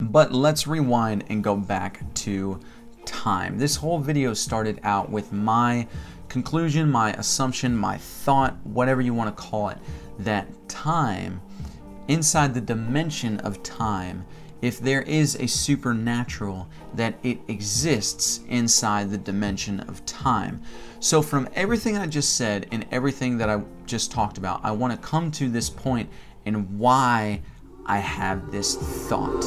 But let's rewind and go back to time. This whole video started out with my conclusion, my assumption, my thought, whatever you want to call it, that time, inside the dimension of time, if there is a supernatural, that it exists inside the dimension of time. So, from everything I just said and everything that I just talked about, I want to come to this point and why I have this thought.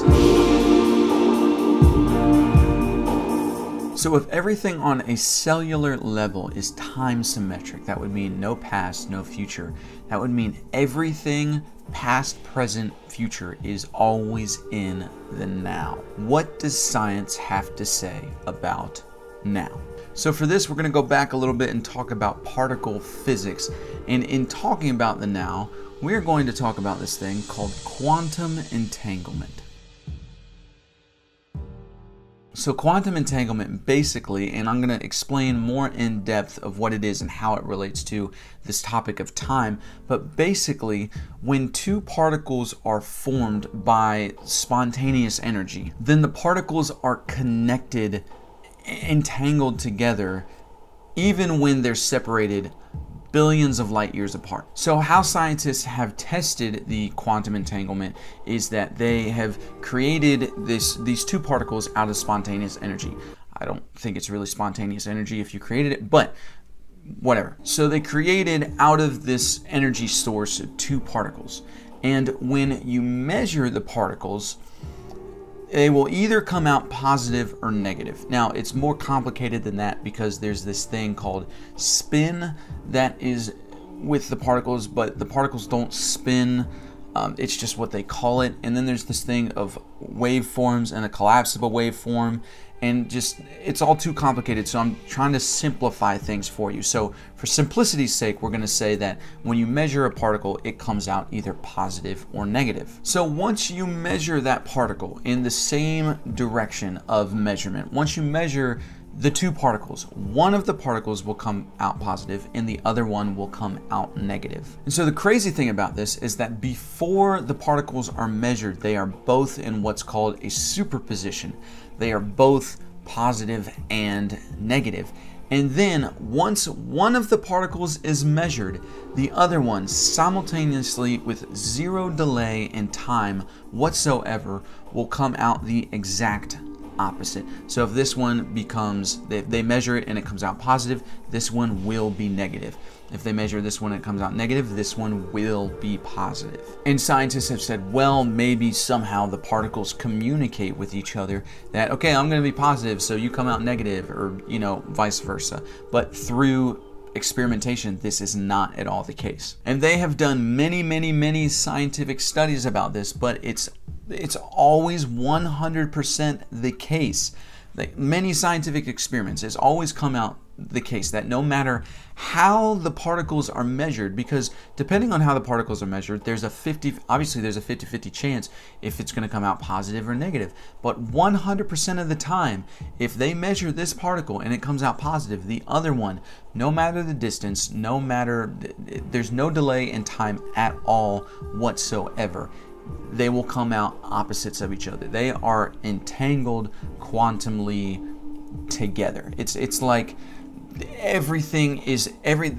So if everything on a cellular level is time symmetric, that would mean no past, no future. That would mean everything past, present, future is always in the now. What does science have to say about now? So for this, we're going to go back a little bit and talk about particle physics. And in talking about the now, we're going to talk about this thing called quantum entanglement. So quantum entanglement basically, and I'm going to explain more in depth of what it is and how it relates to this topic of time, but basically when two particles are formed by spontaneous energy, then the particles are connected, entangled together, even when they're separated billions of light years apart. So, how scientists have tested the quantum entanglement is that they have created this these two particles out of spontaneous energy. I don't think it's really spontaneous energy if you created it, but whatever. So they created out of this energy source two particles. And when you measure the particles, they will either come out positive or negative. Now, it's more complicated than that because there's this thing called spin that is with the particles, but the particles don't spin. Um, it's just what they call it. And then there's this thing of waveforms and a collapsible waveform and just it's all too complicated so i'm trying to simplify things for you so for simplicity's sake we're going to say that when you measure a particle it comes out either positive or negative so once you measure that particle in the same direction of measurement once you measure the two particles. One of the particles will come out positive and the other one will come out negative. And so the crazy thing about this is that before the particles are measured, they are both in what's called a superposition. They are both positive and negative. And then once one of the particles is measured, the other one simultaneously with zero delay in time whatsoever will come out the exact opposite. So if this one becomes, they, they measure it and it comes out positive, this one will be negative. If they measure this one and it comes out negative, this one will be positive. And scientists have said, well, maybe somehow the particles communicate with each other that, okay, I'm going to be positive, so you come out negative, or, you know, vice versa. But through experimentation, this is not at all the case. And they have done many, many, many scientific studies about this, but it's it's always 100% the case. Like many scientific experiments, it's always come out the case that no matter how the particles are measured, because depending on how the particles are measured, there's a 50, obviously there's a 50-50 chance if it's going to come out positive or negative. But 100% of the time, if they measure this particle and it comes out positive, the other one, no matter the distance, no matter, there's no delay in time at all whatsoever they will come out opposites of each other. They are entangled quantumly together. It's it's like everything is every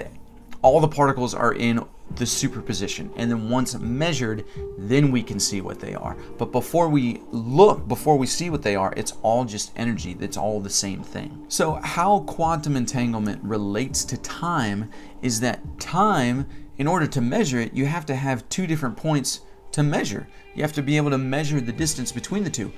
all the particles are in the superposition and then once measured then we can see what they are but before we look before we see what they are it's all just energy that's all the same thing so how quantum entanglement relates to time is that time in order to measure it you have to have two different points to measure. You have to be able to measure the distance between the two.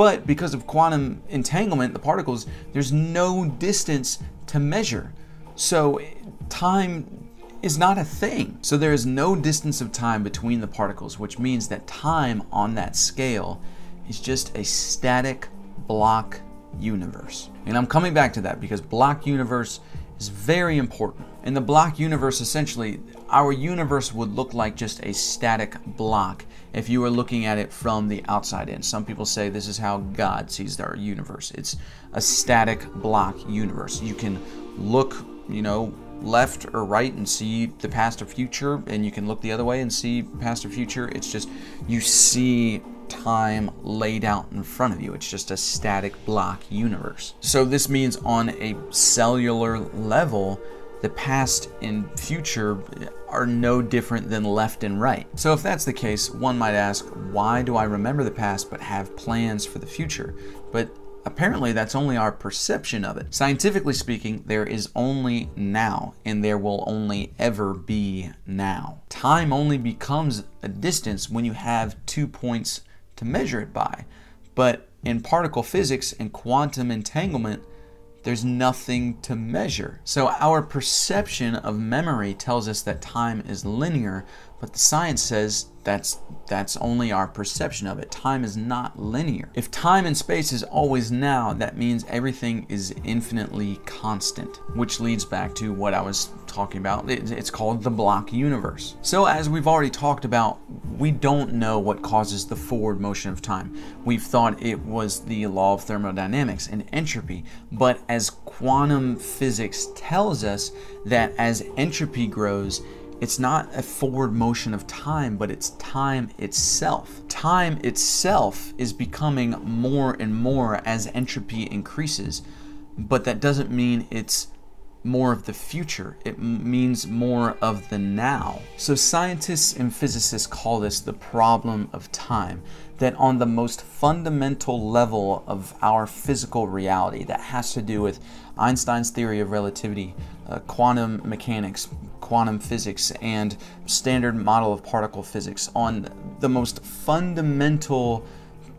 But because of quantum entanglement, the particles, there's no distance to measure. So time is not a thing. So there is no distance of time between the particles, which means that time on that scale is just a static block universe. And I'm coming back to that because block universe is very important. In the block universe, essentially, our universe would look like just a static block if you were looking at it from the outside in. Some people say this is how God sees our universe. It's a static block universe. You can look, you know, left or right and see the past or future, and you can look the other way and see past or future. It's just you see time laid out in front of you. It's just a static block universe. So this means on a cellular level, the past and future are no different than left and right. So if that's the case, one might ask, why do I remember the past but have plans for the future? But apparently that's only our perception of it. Scientifically speaking, there is only now, and there will only ever be now. Time only becomes a distance when you have two points to measure it by. But in particle physics and quantum entanglement, there's nothing to measure. So our perception of memory tells us that time is linear, but the science says that's that's only our perception of it. Time is not linear. If time and space is always now, that means everything is infinitely constant, which leads back to what I was talking about. It's called the block universe. So as we've already talked about, we don't know what causes the forward motion of time. We've thought it was the law of thermodynamics and entropy, but as quantum physics tells us that as entropy grows, it's not a forward motion of time, but it's time itself. Time itself is becoming more and more as entropy increases, but that doesn't mean it's more of the future. It means more of the now. So scientists and physicists call this the problem of time, that on the most fundamental level of our physical reality that has to do with Einstein's theory of relativity, uh, quantum mechanics, quantum physics, and standard model of particle physics, on the most fundamental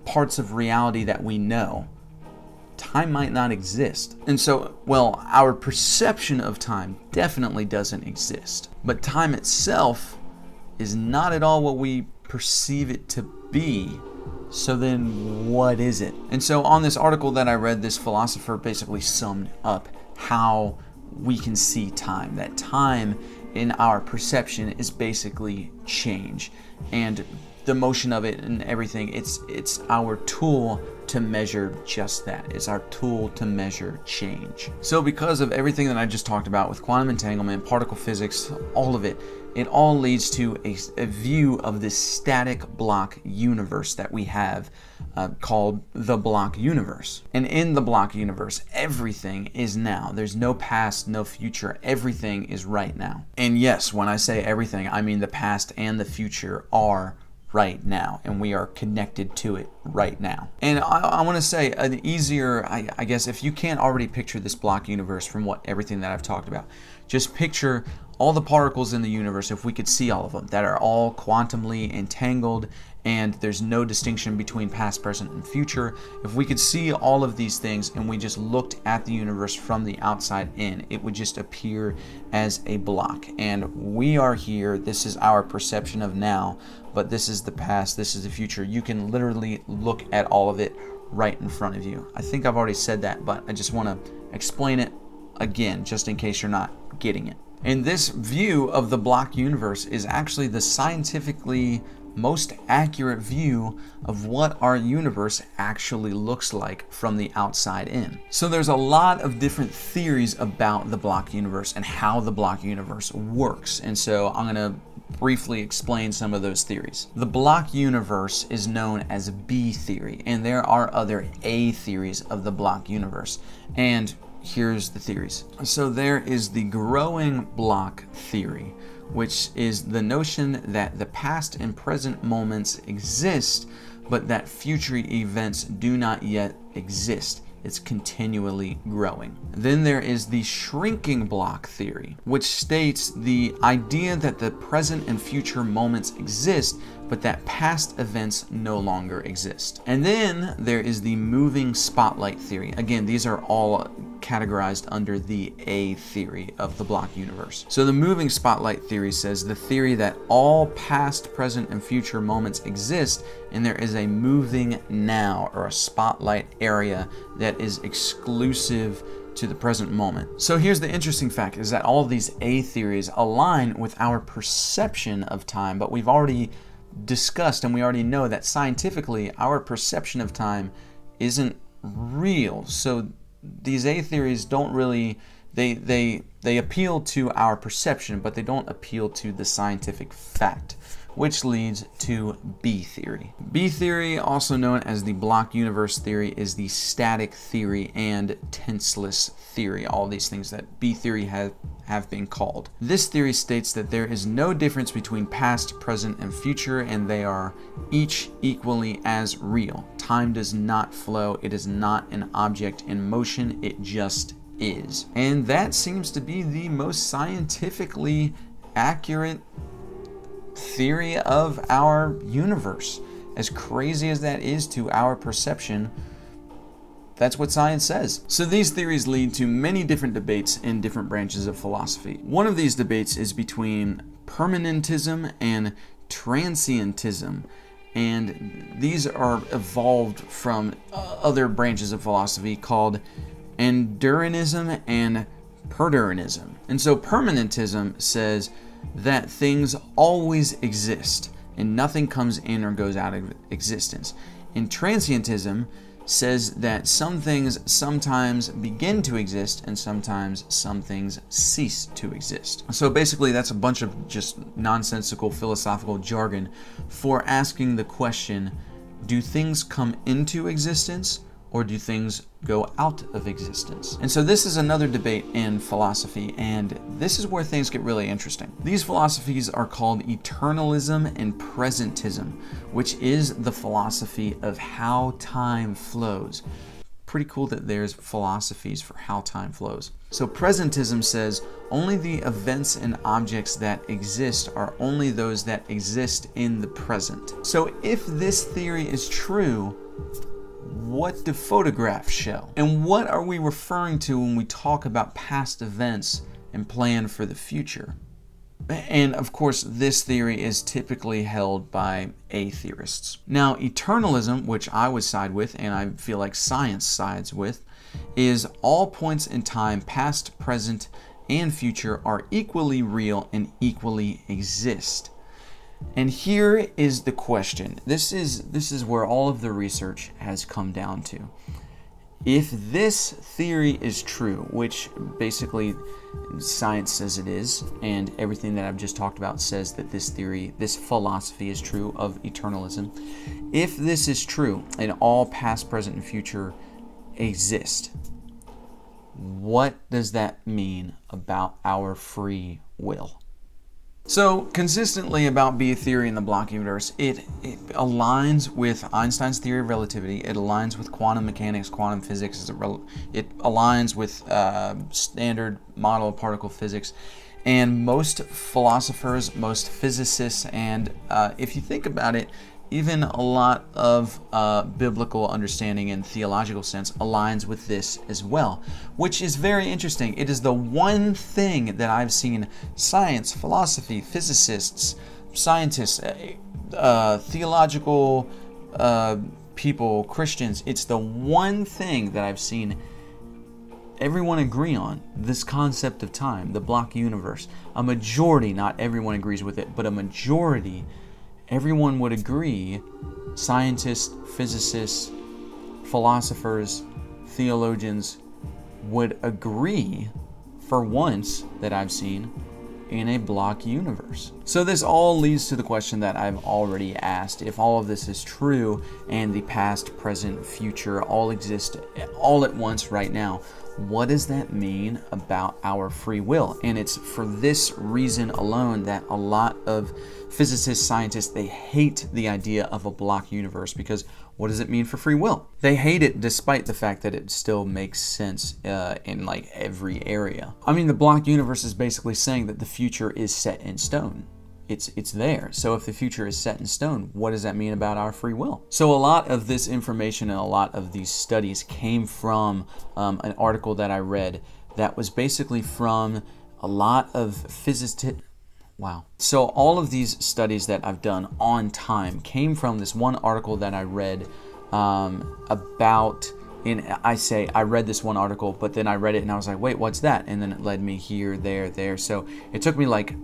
parts of reality that we know time might not exist. And so, well, our perception of time definitely doesn't exist. But time itself is not at all what we perceive it to be. So then, what is it? And so, on this article that I read, this philosopher basically summed up how we can see time. That time in our perception is basically change. And the motion of it and everything, it's it's our tool to measure just that. It's our tool to measure change. So because of everything that I just talked about with quantum entanglement, particle physics, all of it, it all leads to a, a view of this static block universe that we have uh, called the block universe. And in the block universe, everything is now. There's no past, no future. Everything is right now. And yes, when I say everything, I mean the past and the future are right now, and we are connected to it right now. And I, I want to say an easier, I, I guess, if you can't already picture this block universe from what everything that I've talked about, just picture all the particles in the universe, if we could see all of them, that are all quantumly entangled and there's no distinction between past, present, and future. If we could see all of these things and we just looked at the universe from the outside in, it would just appear as a block. And we are here, this is our perception of now, but this is the past, this is the future. You can literally look at all of it right in front of you. I think I've already said that, but I just want to explain it again, just in case you're not getting it. And this view of the block universe is actually the scientifically most accurate view of what our universe actually looks like from the outside in. So there's a lot of different theories about the block universe and how the block universe works. And so I'm going to briefly explain some of those theories. The block universe is known as B theory, and there are other A theories of the block universe. And here's the theories. So there is the growing block theory, which is the notion that the past and present moments exist, but that future events do not yet exist. It's continually growing. Then there is the shrinking block theory, which states the idea that the present and future moments exist, but that past events no longer exist. And then there is the moving spotlight theory. Again, these are all categorized under the A theory of the block universe. So the moving spotlight theory says the theory that all past, present, and future moments exist and there is a moving now or a spotlight area that is exclusive to the present moment. So here's the interesting fact is that all these A theories align with our perception of time, but we've already discussed and we already know that scientifically our perception of time isn't real. So these A theories don't really they they they appeal to our perception, but they don't appeal to the scientific fact, which leads to B theory. B theory, also known as the block universe theory, is the static theory and tenseless theory, all these things that B theory has have been called. This theory states that there is no difference between past, present, and future, and they are each equally as real. Time does not flow, it is not an object in motion, it just is. And that seems to be the most scientifically accurate theory of our universe. As crazy as that is to our perception, that's what science says. So these theories lead to many different debates in different branches of philosophy. One of these debates is between permanentism and transientism. And these are evolved from uh, other branches of philosophy called endurism and perdurism. And so permanentism says that things always exist and nothing comes in or goes out of existence. And transientism says that some things sometimes begin to exist and sometimes some things cease to exist. So basically, that's a bunch of just nonsensical philosophical jargon for asking the question do things come into existence or do things go out of existence? And so this is another debate in philosophy, and this is where things get really interesting. These philosophies are called eternalism and presentism, which is the philosophy of how time flows. Pretty cool that there's philosophies for how time flows. So presentism says only the events and objects that exist are only those that exist in the present. So if this theory is true, what do photographs show? And what are we referring to when we talk about past events and plan for the future? And of course, this theory is typically held by atheists. Now, eternalism, which I would side with, and I feel like science sides with, is all points in time, past, present, and future, are equally real and equally exist. And here is the question. This is this is where all of the research has come down to. If this theory is true, which basically science says it is, and everything that I've just talked about says that this theory, this philosophy is true of eternalism. If this is true and all past, present, and future exist, what does that mean about our free will? So, consistently about B theory in the block universe, it, it, aligns with Einstein's theory of relativity, it aligns with quantum mechanics, quantum physics, it aligns with uh, standard model of particle physics. And most philosophers, most physicists, and uh, if you think about it, even a lot of uh, biblical understanding and theological sense aligns with this as well, which is very interesting. It is the one thing that I've seen science, philosophy, physicists, scientists, uh, uh, theological uh, people, Christians, it's the one thing that I've seen everyone agree on this concept of time, the block universe. A majority, not everyone agrees with it, but a majority everyone would agree scientists, physicists, philosophers, theologians would agree for once that I've seen in a block universe. So this all leads to the question that I've already asked. If all of this is true and the past, present, future all exist all at once right now, what does that mean about our free will? And it's for this reason alone that a lot of physicists, scientists, they hate the idea of a block universe because what does it mean for free will? They hate it despite the fact that it still makes sense uh, in like every area. I mean, the block universe is basically saying that the future is set in stone it's it's there. So if the future is set in stone, what does that mean about our free will? So a lot of this information and a lot of these studies came from um, an article that I read that was basically from a lot of physicists. Wow. So all of these studies that I've done on time came from this one article that I read um, about. In I say I read this one article, but then I read it and I was like, wait, what's that? And then it led me here, there, there. So it took me like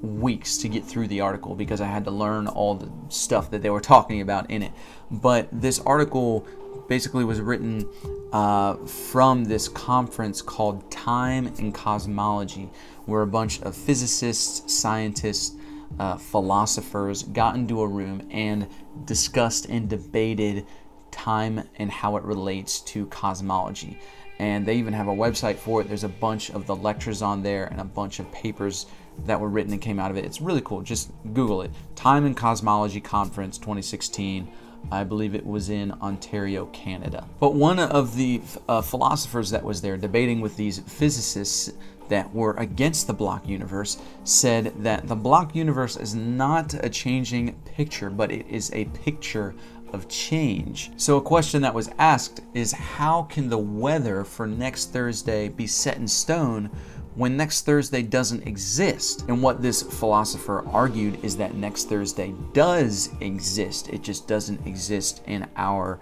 weeks to get through the article because I had to learn all the stuff that they were talking about in it. But this article basically was written uh, from this conference called Time and Cosmology, where a bunch of physicists, scientists, uh, philosophers got into a room and discussed and debated time and how it relates to cosmology. And they even have a website for it. There's a bunch of the lectures on there and a bunch of papers that were written and came out of it. It's really cool. Just Google it. Time and Cosmology Conference 2016. I believe it was in Ontario, Canada. But one of the uh, philosophers that was there debating with these physicists that were against the block universe said that the block universe is not a changing picture, but it is a picture of change. So, a question that was asked is how can the weather for next Thursday be set in stone when next Thursday doesn't exist? And what this philosopher argued is that next Thursday does exist, it just doesn't exist in our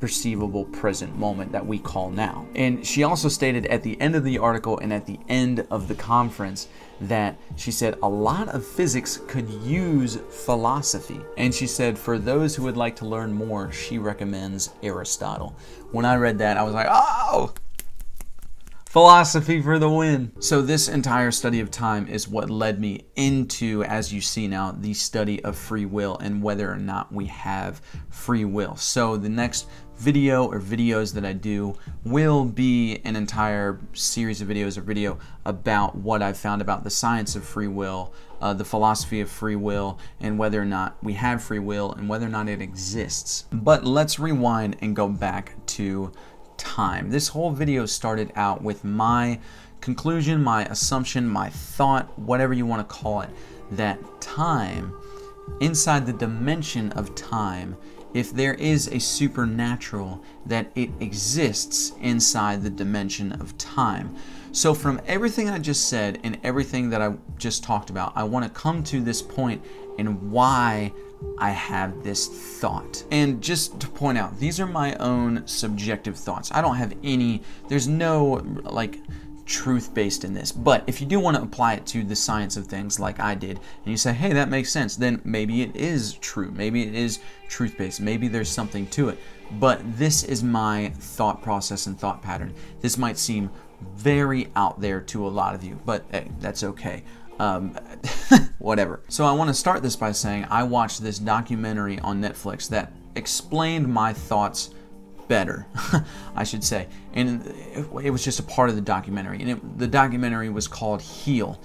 perceivable present moment that we call now. And she also stated at the end of the article and at the end of the conference that she said a lot of physics could use philosophy. And she said for those who would like to learn more, she recommends Aristotle. When I read that, I was like, oh, Philosophy for the win. So, this entire study of time is what led me into, as you see now, the study of free will and whether or not we have free will. So, the next video or videos that I do will be an entire series of videos or video about what I've found about the science of free will, uh, the philosophy of free will, and whether or not we have free will and whether or not it exists. But let's rewind and go back to time. This whole video started out with my conclusion, my assumption, my thought, whatever you want to call it, that time, inside the dimension of time, if there is a supernatural, that it exists inside the dimension of time. So, from everything I just said and everything that I just talked about, I want to come to this point and why I have this thought. And just to point out, these are my own subjective thoughts. I don't have any, there's no like truth based in this. But if you do want to apply it to the science of things like I did, and you say, hey, that makes sense, then maybe it is true. Maybe it is truth based. Maybe there's something to it. But this is my thought process and thought pattern. This might seem very out there to a lot of you, but hey, that's okay. Um, whatever. So I want to start this by saying I watched this documentary on Netflix that explained my thoughts better, I should say. And it was just a part of the documentary. And it, the documentary was called Heal.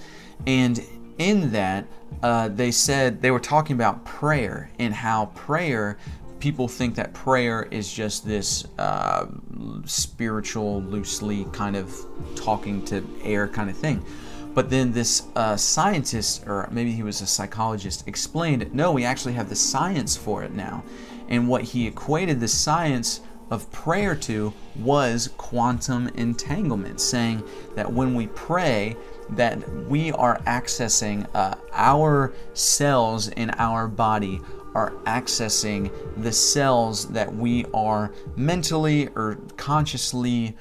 And in that, uh, they said they were talking about prayer and how prayer, people think that prayer is just this uh, spiritual, loosely kind of talking to air kind of thing. But then this uh, scientist, or maybe he was a psychologist, explained no, we actually have the science for it now. And what he equated the science of prayer to was quantum entanglement, saying that when we pray, that we are accessing uh, our cells in our body are accessing the cells that we are mentally or consciously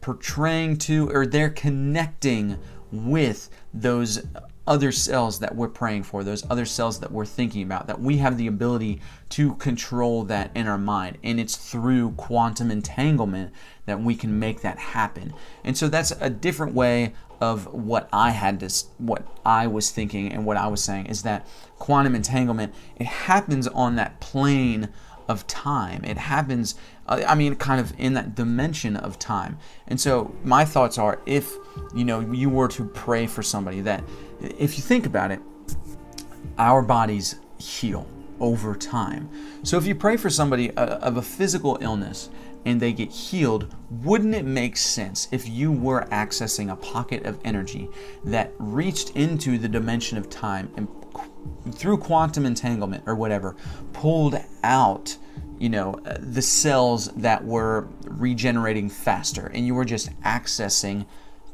portraying to, or they're connecting with those other cells that we're praying for, those other cells that we're thinking about, that we have the ability to control that in our mind. And it's through quantum entanglement that we can make that happen. And so that's a different way of what I had to, what I was thinking and what I was saying is that quantum entanglement, it happens on that plane of time. It happens, I mean, kind of in that dimension of time. And so my thoughts are if, you know, you were to pray for somebody that, if you think about it, our bodies heal over time. So if you pray for somebody uh, of a physical illness and they get healed, wouldn't it make sense if you were accessing a pocket of energy that reached into the dimension of time and through quantum entanglement or whatever, pulled out, you know, uh, the cells that were regenerating faster, and you were just accessing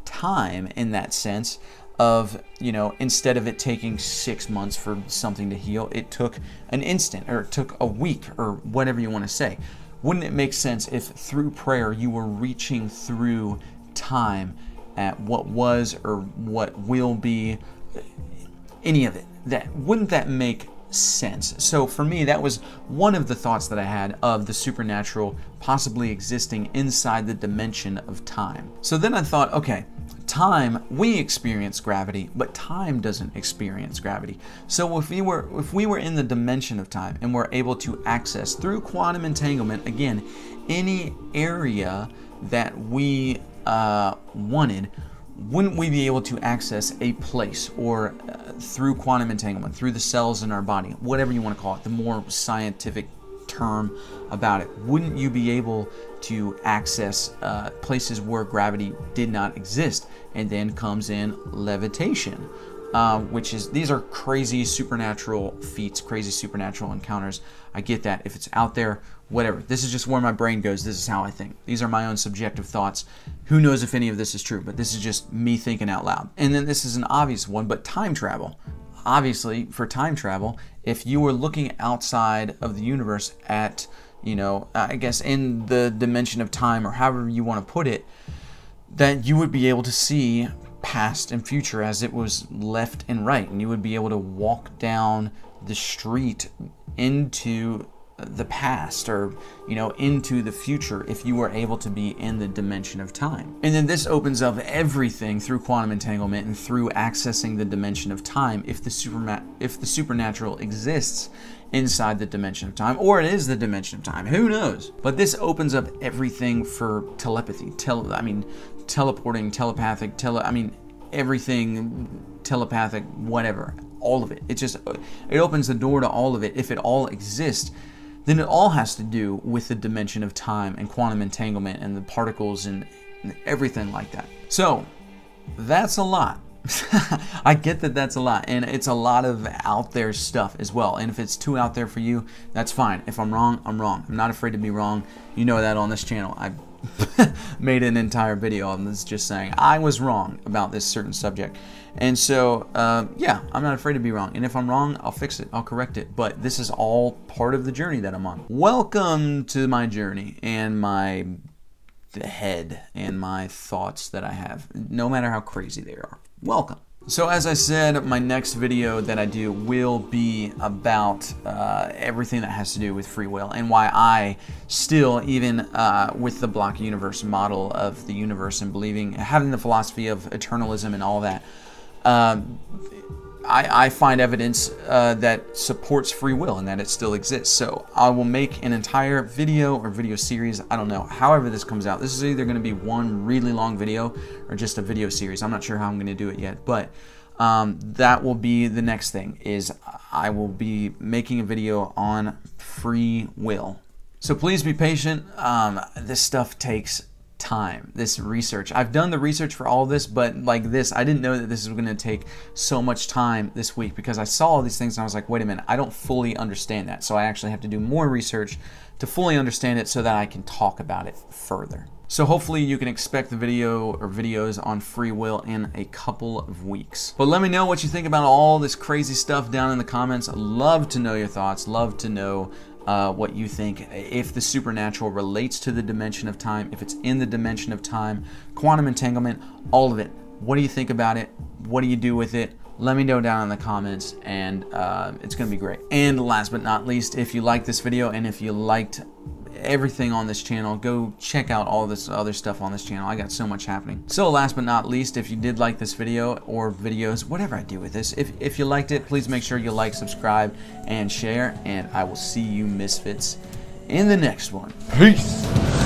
time in that sense of you know instead of it taking six months for something to heal it took an instant or it took a week or whatever you want to say. Wouldn't it make sense if through prayer you were reaching through time at what was or what will be uh, any of it? That wouldn't that make sense? So for me, that was one of the thoughts that I had of the supernatural possibly existing inside the dimension of time. So then I thought, okay, time we experience gravity but time doesn't experience gravity so if we were if we were in the dimension of time and we're able to access through quantum entanglement again any area that we uh, wanted wouldn't we be able to access a place or uh, through quantum entanglement through the cells in our body whatever you want to call it the more scientific term about it wouldn't you be able to access uh, places where gravity did not exist and then comes in levitation uh, which is these are crazy supernatural feats crazy supernatural encounters. I get that. If it's out there whatever. This is just where my brain goes. This is how i think. These are my own subjective thoughts. Who knows if any of this is true but this is just me thinking out loud. And then this is an obvious one but time travel. Obviously for time travel if you were looking outside of the universe at you know i guess in the dimension of time or however you want to put it that you would be able to see past and future as it was left and right and you would be able to walk down the street into the past or you know into the future if you were able to be in the dimension of time. And then this opens up everything through quantum entanglement and through accessing the dimension of time if the super if the supernatural exists inside the dimension of time or it is the dimension of time. Who knows? But this opens up everything for telepathy. Tele i mean teleporting telepathic tele i mean everything telepathic whatever all of it it just it opens the door to all of it if it all exists then it all has to do with the dimension of time and quantum entanglement and the particles and, and everything like that. So that's a lot. I get that that's a lot, and it's a lot of out there stuff as well. And if it's too out there for you, that's fine. If I'm wrong, I'm wrong. I'm not afraid to be wrong. You know that on this channel. I made an entire video on this just saying I was wrong about this certain subject. And so, uh, yeah, I'm not afraid to be wrong. And if I'm wrong, I'll fix it, I'll correct it. But this is all part of the journey that I'm on. Welcome to my journey and my head and my thoughts that I have, no matter how crazy they are. Welcome. So as I said, my next video that I do will be about uh, everything that has to do with free will and why I still, even uh, with the block universe model of the universe and believing, having the philosophy of eternalism and all that, um, I, I, find evidence uh, that supports free will and that it still exists. So I will make an entire video or video series. I don't know. However this comes out, this is either going to be one really long video or just a video series. I'm not sure how I'm going to do it yet, but um, that will be the next thing. Is I will be making a video on free will. So please be patient. Um, this stuff takes time, this research. I've done the research for all this, but like this, I didn't know that this was going to take so much time this week because I saw all these things and I was like, wait a minute, I don't fully understand that. So I actually have to do more research to fully understand it so that I can talk about it further. So hopefully you can expect the video or videos on free will in a couple of weeks. But let me know what you think about all this crazy stuff down in the comments. love to know your thoughts. Love to know uh, what you think, if the supernatural relates to the dimension of time, if it's in the dimension of time, quantum entanglement, all of it. What do you think about it? What do you do with it? Let me know down in the comments, and uh, it's going to be great. And last but not least, if you liked this video and if you liked everything on this channel. Go check out all this other stuff on this channel. I got so much happening. So last but not least, if you did like this video or videos, whatever I do with this, if, if you liked it, please make sure you like, subscribe, and share. And I will see you misfits in the next one. Peace.